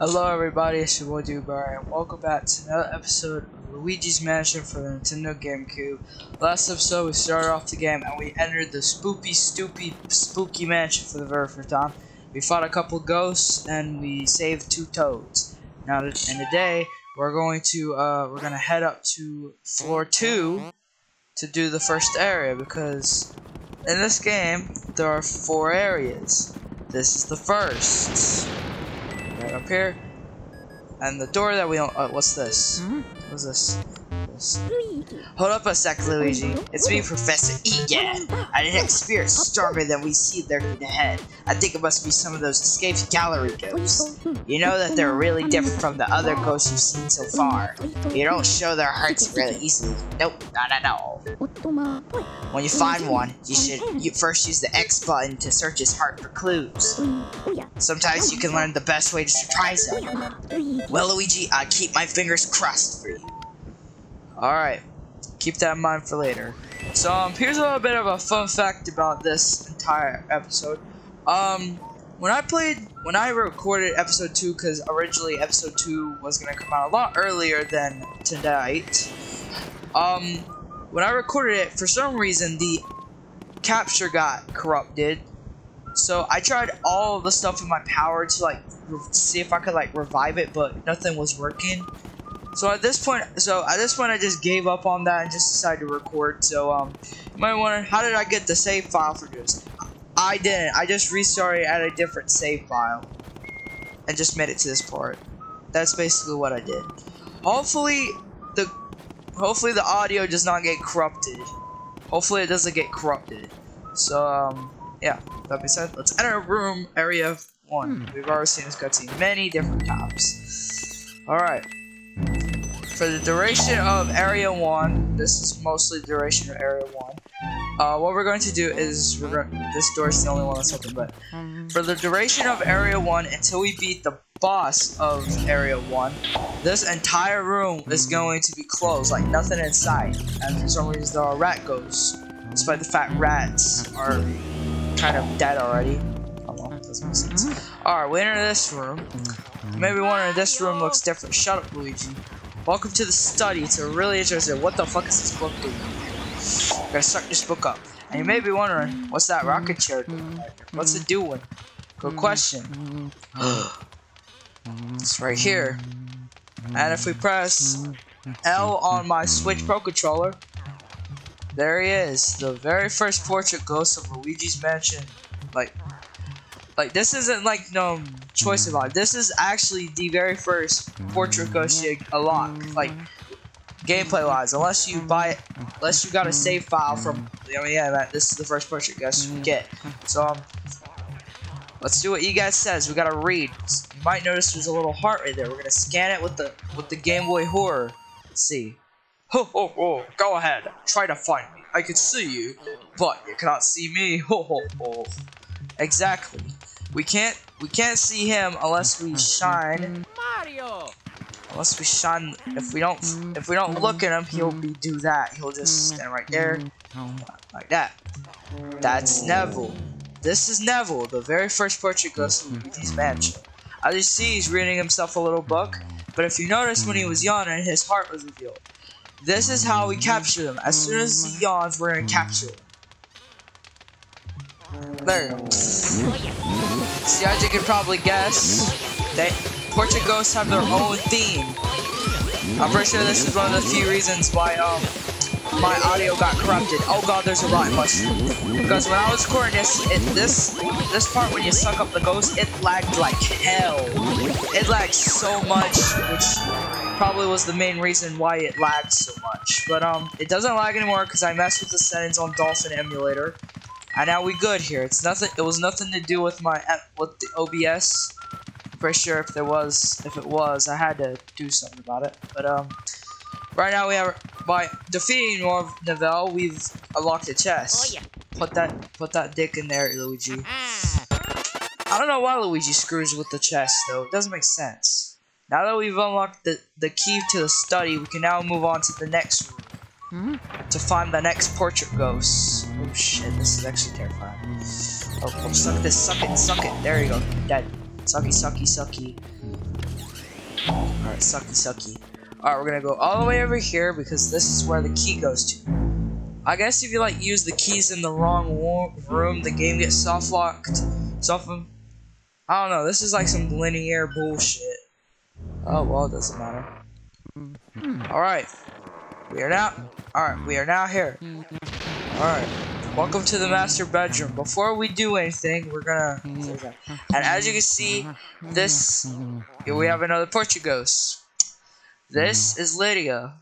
Hello everybody, it's your boy Dubar, and welcome back to another episode of Luigi's Mansion for the Nintendo GameCube. Last episode we started off the game and we entered the spooky, stupid, spooky mansion for the very first time. We fought a couple ghosts and we saved two toads. Now, in today we're going to uh, we're gonna head up to floor two to do the first area because in this game there are four areas. This is the first up here. And the door that we don't. Uh, what's this? What's this? Hold up a sec, Luigi. It's me, Professor Egan. I detect spirits stronger than we see lurking ahead. I think it must be some of those escaped gallery ghosts. You know that they're really different from the other ghosts you've seen so far. You don't show their hearts really easily. Nope, not at all. When you find one, you should you first use the X button to search his heart for clues. Sometimes you can learn the best way to surprise him. Well, Luigi, I keep my fingers crossed for you. Alright, keep that in mind for later. So, um, here's a little bit of a fun fact about this entire episode. Um, when I played, when I recorded episode 2, because originally episode 2 was going to come out a lot earlier than tonight, um, when I recorded it, for some reason, the capture got corrupted. So I tried all the stuff in my power to like see if I could like revive it, but nothing was working. So at this point, so at this point, I just gave up on that and just decided to record. So um, you might wonder how did I get the save file for this? I didn't. I just restarted at a different save file and just made it to this part. That's basically what I did. Hopefully the hopefully the audio does not get corrupted. Hopefully it doesn't get corrupted. So um, yeah. That being said, let's enter room area one. We've already seen this cutscene many different times. All right for the duration of area one, this is mostly the duration of area one. Uh, what we're going to do is this door is the only one that's open, but for the duration of area one until we beat the boss of area one, this entire room is going to be closed, like nothing inside. And for some reason, there are rat ghosts, despite the fact rats are kind of dead already. Alright, we enter this room. Maybe wondering this room looks different. Shut up, Luigi. Welcome to the study. It's a really interesting. What the fuck is this book doing? Gonna start this book up. And you may be wondering, what's that rocket chair doing? What's it doing? Good question. it's right here. And if we press L on my Switch Pro controller, there he is. The very first portrait ghost of Luigi's Mansion. Like, like this isn't like no choice mm-hmm. of art. This is actually the very first portrait mm-hmm. ghost you unlock, mm-hmm. like gameplay wise. Unless you buy it, unless you got a save file from. I mean, yeah, man, this is the first portrait ghost you get. So um, let's do what you guys says. We gotta read. You might notice there's a little heart right there. We're gonna scan it with the with the Game Boy Horror. Let's see. Ho ho ho! Go ahead. Try to find me. I can see you, but you cannot see me. Ho ho ho! Exactly. We can't we can't see him unless we shine. Mario. Unless we shine. If we don't if we don't look at him, he'll be do that. He'll just stand right there, like that. That's Neville. This is Neville, the very first portrait ghost of Luigi's Mansion. As you see, he's reading himself a little book. But if you notice, when he was yawning, his heart was revealed. This is how we capture them. As soon as he yawns, we're gonna capture him. There. See, as you can probably guess, they portrait have their own theme. I'm pretty sure this is one of the few reasons why um my audio got corrupted. Oh god, there's a rotten mushroom. Because when I was recording this, it, this this part when you suck up the ghost, it lagged like hell. It lagged so much, which probably was the main reason why it lagged so much. But um, it doesn't lag anymore because I messed with the settings on Dolphin Emulator. And now we good here. It's nothing. It was nothing to do with my with the OBS. I'm pretty sure if there was, if it was, I had to do something about it. But um, right now we have by defeating Nor Neville, we've unlocked a chest. Oh yeah. Put that put that dick in there, Luigi. Ah. I don't know why Luigi screws with the chest though. It doesn't make sense. Now that we've unlocked the the key to the study, we can now move on to the next room Hmm? to find the next portrait ghost. Oh shit, this is actually terrifying. Oh, oh, suck this, suck it, suck it. There you go, dead. Sucky, sucky, sucky. Alright, sucky sucky. Alright, we're gonna go all the way over here because this is where the key goes to. I guess if you like use the keys in the wrong room, the game gets soft locked. Soft. I don't know. This is like some linear bullshit. Oh well, it doesn't matter. Hmm. All right, we are now. All right, we are now here. All right. Welcome to the master bedroom. Before we do anything, we're gonna. And as you can see, this here we have another ghost. This is Lydia.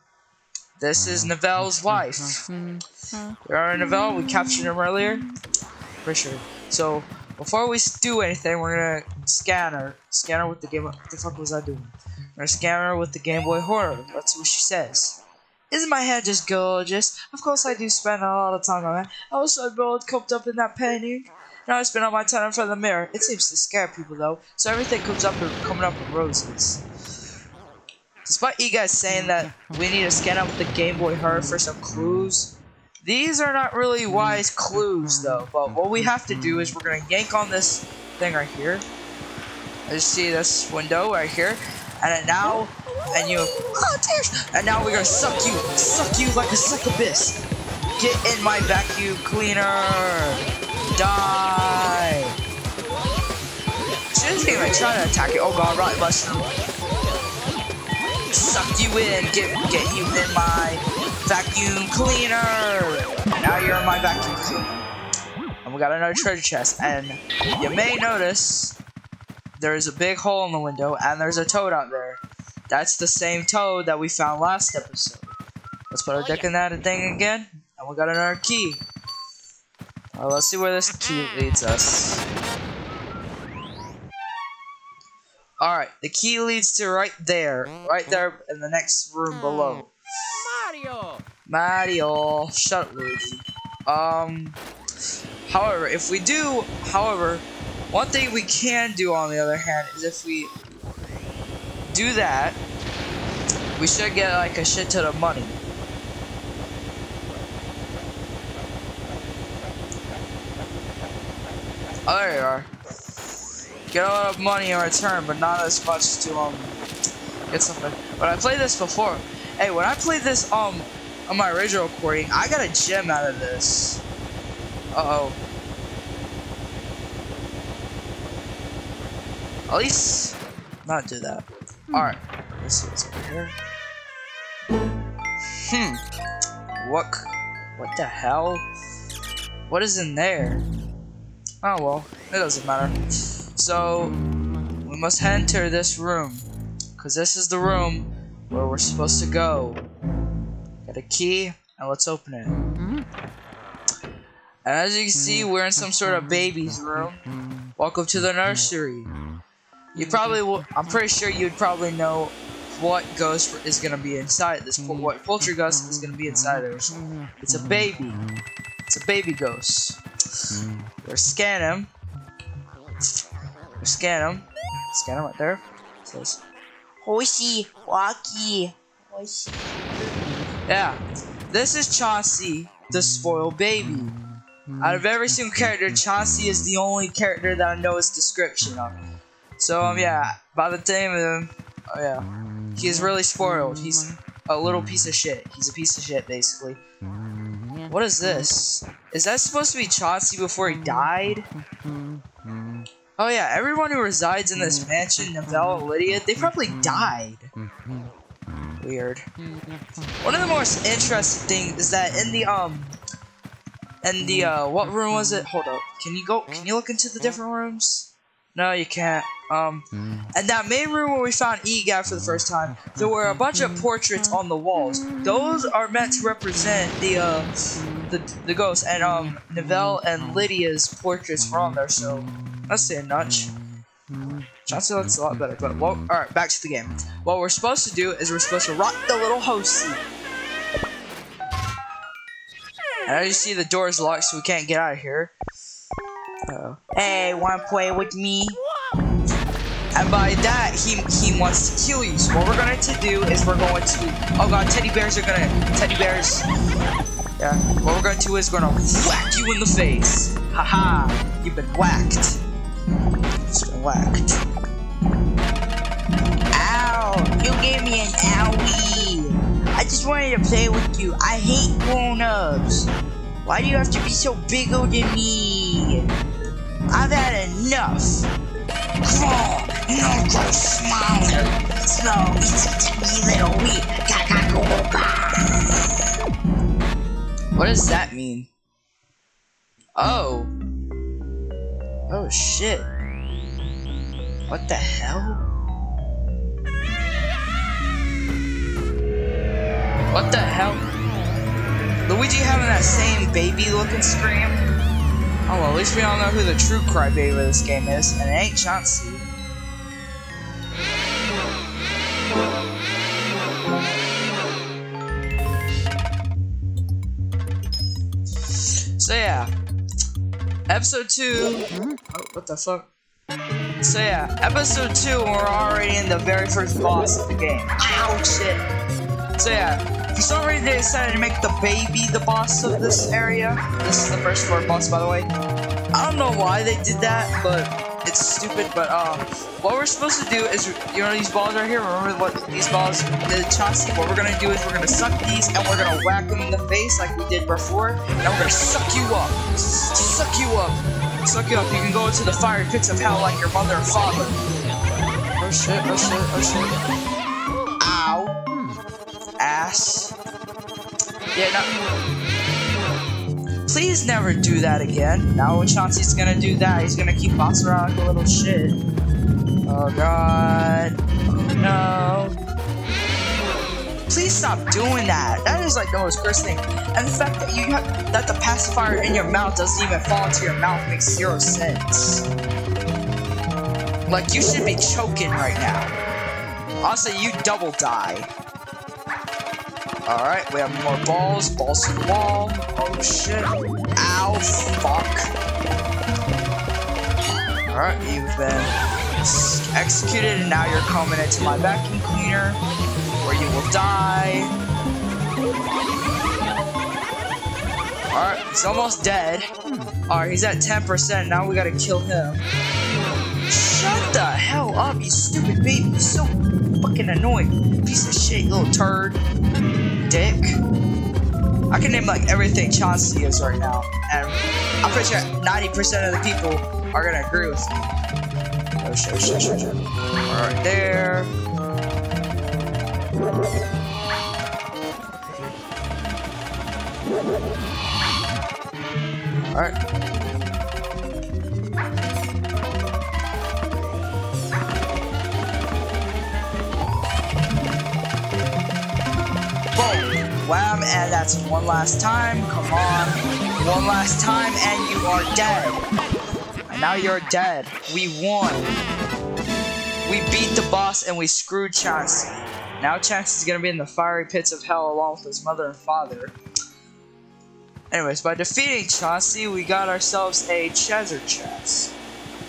This is Neville's wife. We are Nivelle. We captured him earlier. For sure. So before we do anything, we're gonna scan her. Scan her with the game. What the fuck was I doing? We're gonna scan her with the Game Boy Horror. Let's see what she says. Isn't my hair just gorgeous? Of course I do spend a lot of time on it. I was so bored cupped up in that painting. Now I spend all my time in front of the mirror. It seems to scare people though, so everything comes up and coming up in roses. Despite you guys saying that we need to scan out with the Game Boy Horror for some clues, these are not really wise clues though. But what we have to do is we're gonna yank on this thing right here. I just see this window right here, and now and you oh tears. and now we're gonna suck you suck you like a succubus get in my vacuum cleaner. Die. Doesn't even try to attack it oh god right mushroom suck you in get get you in my vacuum cleaner. Now you're in my vacuum cleaner. And we got another treasure chest and you may notice there's a big hole in the window and there's a toad out there that's the same toad that we found last episode. Let's put our deck in that thing again. And we got another key. Well, let's see where this key leads us. Alright, the key leads to right there. Right there in the next room below. Mario! Mario! Shut up, Luigi. Um, however, if we do, however, one thing we can do on the other hand is if we do that, we should get like a shit ton of money. Oh, there you are. Get a lot of money in return, but not as much to um get something. But I played this before. Hey, when I played this um on my original recording, I got a gem out of this. Uh oh. At least not do that. Alright, let's see what's over here. Hmm. What? What the hell? What is in there? Oh well, it doesn't matter. So, we must enter this room. Because this is the room where we're supposed to go. Got a key, and let's open it. And as you can see, we're in some sort of baby's room. Welcome to the nursery. You probably will, I'm pretty sure you'd probably know what ghost is gonna be inside this. What poltergeist is gonna be inside there. It's a baby. It's a baby ghost. We're scan him. We scan him. Scan him right there. It says, Hoshi Waki. Hoshi. Yeah. This is Chauncey, the spoiled baby. Out of every single character, Chauncey is the only character that I know his description of. So um yeah, by the time him, oh yeah, he's really spoiled. He's a little piece of shit. He's a piece of shit basically. What is this? Is that supposed to be Chauncey before he died? Oh yeah, everyone who resides in this mansion, Neville and Lydia, they probably died. Weird. One of the most interesting things is that in the um in the uh what room was it? Hold up. Can you go can you look into the different rooms? No, you can't. Um, and that main room where we found EGAT for the first time, there were a bunch of portraits on the walls. Those are meant to represent the uh, the the ghosts, and um, Neville and Lydia's portraits were on there. So let's say a notch. Chauncey looks a lot better, but well, all right, back to the game. What we're supposed to do is we're supposed to rock the little host seat. And as you see, the door is locked, so we can't get out of here. Uh -oh. Hey, wanna play with me? And by that, he he wants to kill you. So what we're going to do is we're going to oh god, teddy bears are gonna teddy bears. Yeah. What we're going to do is we're gonna whack you in the face. Haha, -ha, you've been whacked. Just been whacked. Ow! You gave me an owie. I just wanted to play with you. I hate grown-ups. Why do you have to be so bigger than me? I've had enough. Crawl, no go smaller. Slow, to me, little wee. What does that mean? Oh. Oh shit. What the hell? What the hell? Luigi having that same baby looking scream? Oh well, at least we all know who the true crybaby of this game is, and it ain't Chauncey. So yeah, episode two. Oh, what the fuck? So yeah, episode two, we're already in the very first boss of the game. Ow, shit. So yeah, for some reason, they decided to make the baby the boss of this area. This is the first floor boss, by the way. I don't know why they did that, but it's stupid. But um, what we're supposed to do is, you know, these balls right here. Remember what these balls the Chauncey? What we're gonna do is we're gonna suck these and we're gonna whack them in the face like we did before, and we're gonna suck you up, suck you up, suck you up. You can go into the fiery pits of hell like your mother and father. Oh shit! Oh shit! Oh shit! Ass. Yeah, no. Please never do that again. Now Chauncey's gonna do that, he's gonna keep bouncing around like a little shit. Oh god. No. Please stop doing that. That is like the most cursed thing. And the fact that you have that the pacifier in your mouth doesn't even fall into your mouth makes zero sense. Like you should be choking right now. Also, you double die. Alright, we have more balls. Balls to the wall. Oh shit. Ow, fuck. Alright, you've been executed and now you're coming into my vacuum cleaner where you will die. Alright, he's almost dead. Alright, he's at 10%. Now we gotta kill him. Shut the hell up, you stupid baby. So fucking annoying. Piece of shit, little turd dick. I can name like everything Chauncey is right now, and I'm pretty sure 90% of the people are gonna agree with me. Oh shit, oh shit, oh, shit, oh, shit. Right there. Alright. Wham, and that's one last time. Come on. One last time, and you are dead. And now you're dead. We won. We beat the boss, and we screwed Chauncey. Now Chauncey's gonna be in the fiery pits of hell along with his mother and father. Anyways, by defeating Chauncey, we got ourselves a treasure chest.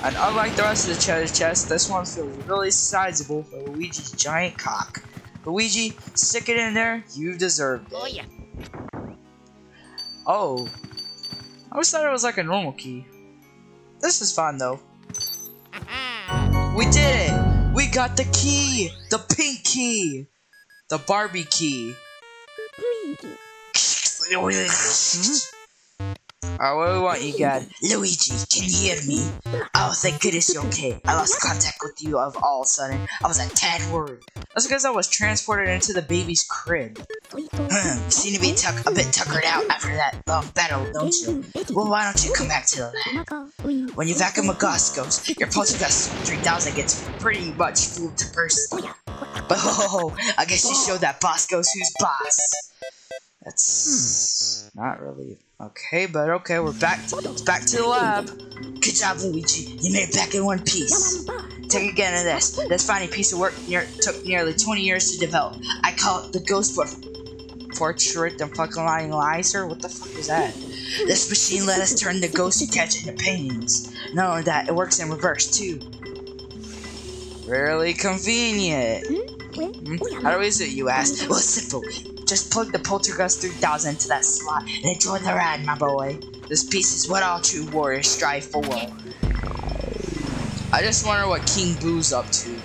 And unlike the rest of the treasure chests, this one feels really sizable for Luigi's giant cock. Luigi, stick it in there. You deserved it. Oh, yeah. Oh. I always thought it was like a normal key. This is fun, though. we did it! We got the key! The pink key! The Barbie key. Alright, what do we want you got? Luigi, can you hear me? Oh, thank goodness you're okay. I lost contact with you of all of a sudden. I was a tad worried. That's because I was transported into the baby's crib. Hmm, you seem to be tuck a bit tuckered out after that long battle, don't you? Well, why don't you come back to the lab? When you vacuum a ghost goes, your Poltergust 3000 gets pretty much fooled to person. But oh, I guess you showed that boss goes who's boss. That's hmm. not really okay, but okay, we're back. To, back to the lab. Good job, Luigi. You made it back in one piece. Take a again of this. This fine piece of work near, took nearly 20 years to develop. I call it the Ghost Portrait and fucking analyzer. What the fuck is that? This machine let us turn the ghost you catch into paintings. Not only that, it works in reverse too. Really convenient. Hmm? How do we use it, you ask? Well, it's simple. Just plug the Poltergust 3000 into that slot and enjoy the ride, my boy. This piece is what all true warriors strive for. I just wonder what King Boo's up to.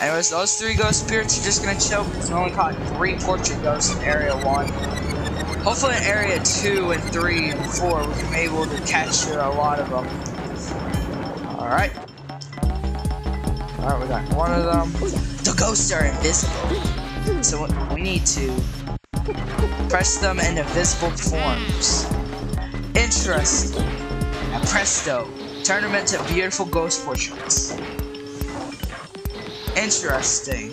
Anyways, those three ghost spirits are just gonna chill because we only caught three portrait ghosts in area one. Hopefully in area two and three and four we can be able to capture a lot of them. Alright. Alright, we got one of them. The ghosts are invisible. So we need to press them in invisible forms. Interesting. And presto, turn them into beautiful ghost portraits. Interesting.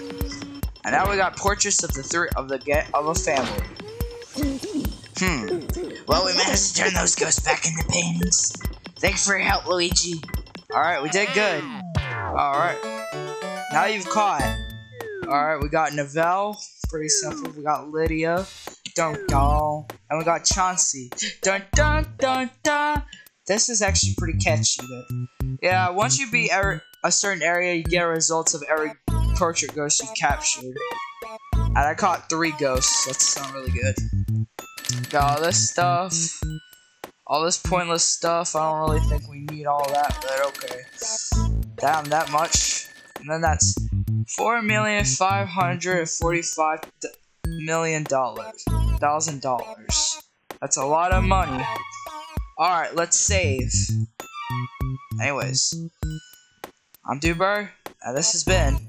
And now we got portraits of the three of the get of a family. Hmm. Well, we managed to turn those ghosts back into paintings. Thanks for your help, Luigi. Alright, we did good. Alright. Now you've caught. Alright, we got Neville. Pretty simple. We got Lydia. Dun dun. And we got Chauncey. Dun dun dun dun. This is actually pretty catchy. But yeah, once you beat a certain area, you get results of every portrait ghost you captured. And I caught three ghosts. That sounds really good. Got all this stuff. All this pointless stuff. I don't really think we need all that, but okay. Damn, that much. And then that's four million five hundred forty-five million dollars. Thousand dollars. That's a lot of money. Alright, let's save. Anyways. I'm Duber, and this has been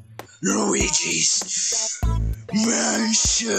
Luigi's Mansion.